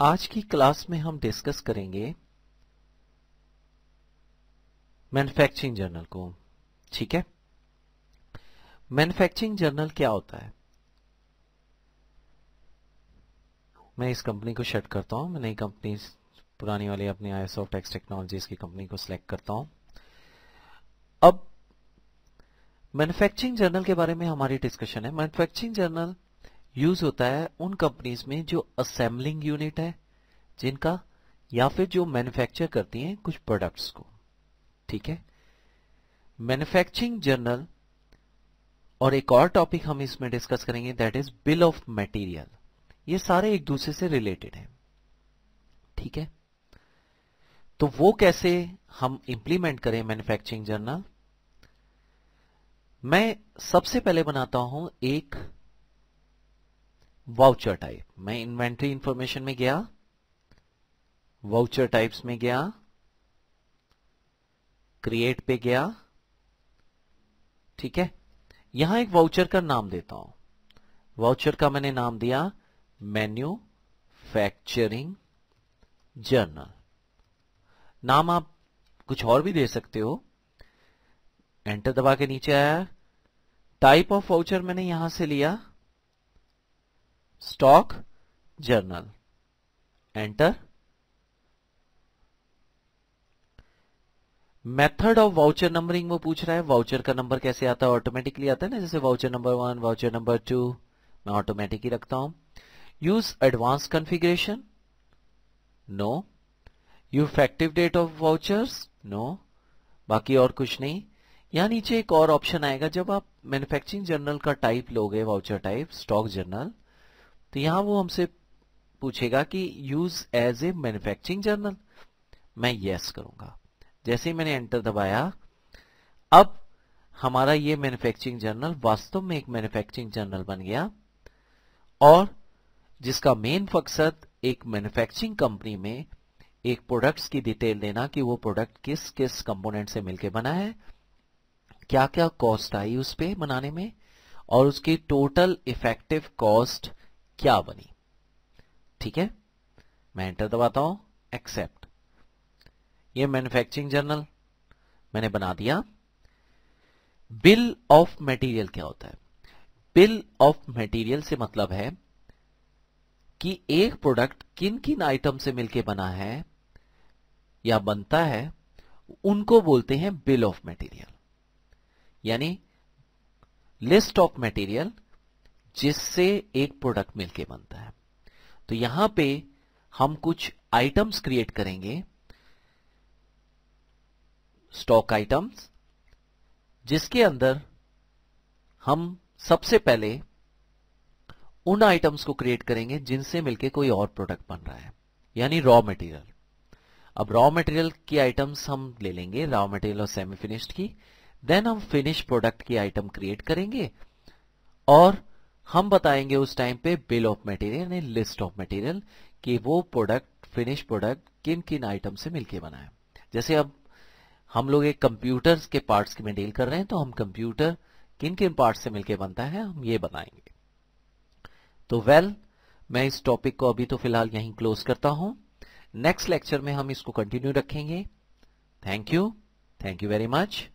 आज की क्लास में हम डिस्कस करेंगे मैन्युफैक्चरिंग जर्नल को। ठीक है? मैन्युफैक्चरिंग जर्नल क्या होता है? मैं इस कंपनी को शट करता हूँ। मैं नई कंपनी पुरानी वाली अपनी आई एस टेक्स टेक्नोलॉजीज़ की कंपनी को सिलेक्ट करता हूँ। अब मैन्युफैक्चरिंग जर्नल के बारे में हमारी डिस्कशन है। मैन्युफैक्चरिंग जर्नल यूज़ होता है उन कंपनीज़ में जो असेंबलिंग यूनिट है, जिनका या फिर जो मैन्युफैक्चर करती हैं कुछ प्रोडक्ट्स को। ठीक है? मैन्युफैक्चरिंग जर्नल और एक और टॉपिक हम इसमें डिस्कस करेंगे that is bill of material ये सारे एक दूसरे से रिलेटेड हैं। ठीक है? तो वो कैसे हम इंप्लीमेंट करें मैन्युफैक्चरिंग जर्नल मैं सबसे पहले बनाता हूँ एक वाउचर टाइप मैं इन्वेंट्री इंफॉर्मेशन में गया वाउचर टाइप्स में गया क्रिएट पे गया, ठीक है? यहाँ एक वाउचर का नाम देता हूँ। वाउचर का मैंने नाम दिया मैन्युफैक्चरिंग जर्नल नाम आप कुछ और भी दे सकते हो। एंटर दबा के नीचे आया। टाइप ऑफ़ वाउचर मैंने यहाँ से लिया। Stock journal enter method of voucher numbering वो पूछ रहा है। वाउचर का नंबर कैसे आता है? ऑटोमेटिकली आता है ना? जैसे voucher number one voucher number two मैं ऑटोमेटिक ही रखता हूँ। Use advance configuration no you effective date of vouchers no बाकी और कुछ नहीं। यहाँ नीचे एक और ऑप्शन आएगा। जब आप मैन्युफैक्चरिंग जर्नल का टाइप लोगे वाउचर टाइप स्टॉक जर्नल तो यहाँ वो हमसे पूछेगा कि use as a manufacturing journal मैं यस करूँगा। जैसे ही मैंने एंटर दबाया, अब हमारा ये मैन्युफैक्चरिंग जर्नल वास्तव में एक मैन्युफैक्चरिंग जर्नल बन गया और जिसका मेन मकसद एक मैन्युफैक्चरिंग कंपनी में एक प्रोडक्ट्स की डिटेल देना कि वो प्रोडक्ट किस किस कंपोनेंट से मिलकर बना है क्या क्या कॉस्ट आई उस पर बनाने में और उसकी टोटल इफ़ेक्टिव कॉस्ट क्या बनी? ठीक है? मैं एंटर दबाता हूँ एक्सेप्ट ये मैन्युफैक्चरिंग जर्नल मैंने बना दिया। बिल ऑफ़ मटेरियल क्या होता है? बिल ऑफ़ मटेरियल से मतलब है कि एक प्रोडक्ट किन किन आइटम से मिलके बना है या बनता है, उनको बोलते हैं बिल ऑफ़ मटेरियल यानी लिस्ट ऑफ़ मटेरियल जिससे एक प्रोडक्ट मिलके बनता है। तो यहाँ पे हम कुछ आइटम्स क्रिएट करेंगे। स्टॉक आइटम्स जिसके अंदर हम सबसे पहले उन आइटम्स को क्रिएट करेंगे जिनसे मिलके कोई और प्रोडक्ट बन रहा है, यानी रॉ मटेरियल अब रॉ मटेरियल की आइटम्स हम ले लेंगे रॉ मटेरियल और सेमी फिनिश्ड की। देन हम फिनिश प्रोडक्ट की आइटम क्रिएट करेंगे और हम बताएँगे उस टाइम पे बिल ऑफ़ मटेरियल यानी लिस्ट ऑफ़ मटेरियल कि वो प्रोडक्ट फिनिश प्रोडक्ट किन किन आइटम से मिलके बना है। जैसे अब हम लोग एक कंप्यूटर के पार्ट्स में डील कर रहे हैं तो हम कंप्यूटर किन किन पार्ट्स से मिलके बनता है हम ये बताएँगे। तो वेल well, मैं इस टॉपिक को अभी तो फ़िलहाल यहीं क्लोज करता हूँ। नेक्स्ट लेक्चर में हम इसको कंटिन्यू रखेंगे। Thank you thank you very much